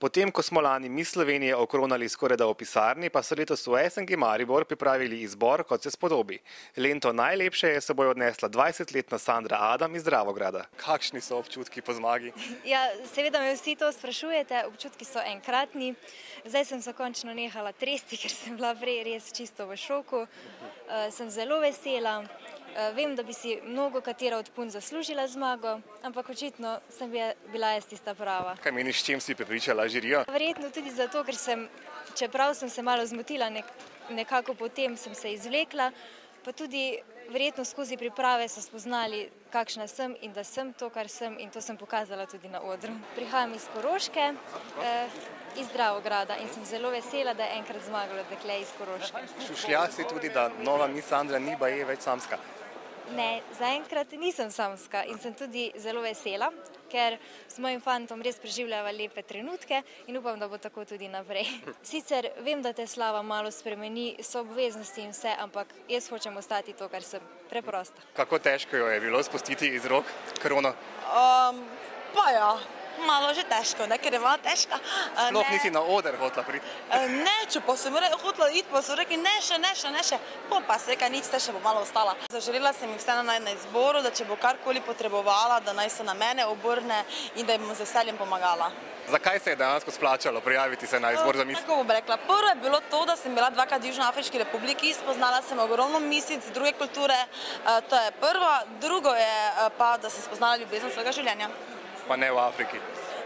Potem, ko smo lani mi Slovenije okronali skoraj da v pisarni, pa so letos v SNG Maribor pripravili izbor, kot se spodobi. Lento najlepše je seboj odnesla 20-letna Sandra Adam iz Dravograda. Kakšni so občutki po zmagi? Ja, seveda me vsi to sprašujete, občutki so enkratni. Zdaj sem se končno nehala tresti, ker sem bila prej res čisto v šoku. Uh, sem zelo vesela. Uh, vem, da bi si mnogo katera od pun zaslužila zmago, ampak očitno sem bila jaz tista prava. Kaj meniš, s čim si prepričala žirijo? Verjetno tudi zato, ker sem, čeprav sem se malo zmotila, nek, nekako potem sem se izvlekla, pa tudi verjetno skozi priprave so spoznali, kakšna sem in da sem to, kar sem in to sem pokazala tudi na odru. Prihajam iz Koroške, eh, iz Dravograda in sem zelo vesela, da je enkrat zmagalo dekle iz Koroške. Šušlja si tudi, da nova mi Sandra ni baje več samska. Ne, zaenkrat nisem samska in sem tudi zelo vesela, ker s mojim fantom res preživljava lepe trenutke in upam, da bo tako tudi naprej. Sicer vem, da te slava malo spremeni, so obveznosti in vse, ampak jaz hočem ostati to, kar sem preprosta. Kako težko jo je bilo spustiti iz rok krono? Um, pa ja. Malo že težko, ne? ker je malo težka. Sploh nisi na oder hotla priti. Ne, če pa sem hotla iti, pa so rekli ne še, ne še, ne še. Po pa se reka, nič te še bo malo ostala. Zaželela sem jim vseeno naj na izboru, da če bo karkoli potrebovala, da naj se na mene obrne in da jim z veseljem pomagala. Zakaj se je dejansko splačalo prijaviti se na izbor za mis? Tako bom rekla. Prvo je bilo to, da sem bila dvakrat v Južnoafriški republiki, spoznala sem ogromno misic druge kulture, to je prvo. Drugo je pa, da sem spoznala ljubezen svojega življenja. Pa ne v Afriki.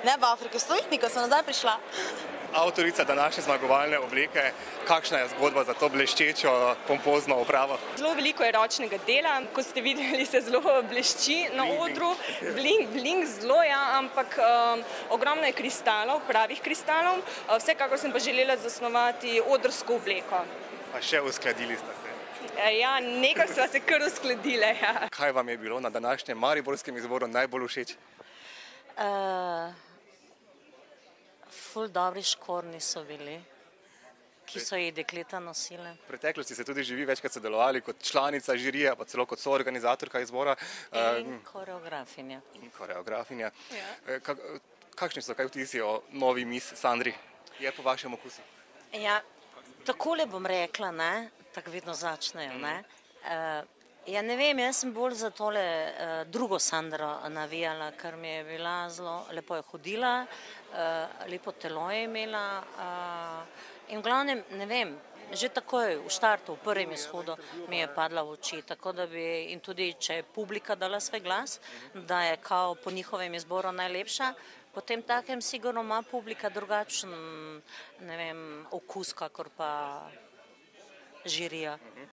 Ne v Afriki, v Sloveniji, ko sem nazaj prišla. Avtorica današnje zmagovalne obleke, kakšna je zgodba za to bleščečo, pompozno opravo? Zelo veliko je ročnega dela, kot ste videli, se zelo blešči na odru, bling, bling zelo, ja, ampak um, ogromno je kristalov, pravih kristalov. Vsekakor sem pa želela zasnovati odrsko obleko. Pa še uskladili ste se. Ja, nekaj sva se kar uskladile. Ja. Kaj vam je bilo na današnjem mariborskem izboru najbolj všeč? Uh, ful dobri škorni so bili, ki so jih dekleta nosile. V preteklosti ste tudi živi večkrat sodelovali kot članica žirije, pa celo kot soorganizatorka izbora. In koreografinja. In koreografinja. Ja. Kak, kakšni so kaj vtisi o novi mis Sandri? Je po vašem okusu? Ja, takole bom rekla, ne, tako vedno začnejo, ne. Uh, Ja, ne vem, jaz sem bolj za tole uh, drugo Sandro navijala, ker mi je bila zelo lepo je hodila, uh, lepo telo je imela uh, in v glavnem, ne vem, že takoj v štartu, v prvem izhodu mi je padla v oči, tako da bi in tudi, če je publika dala svoj glas, da je kao po njihovem izboru najlepša, potem takem sigurno ima publika drugačen, ne vem, okus, kakor pa žirija.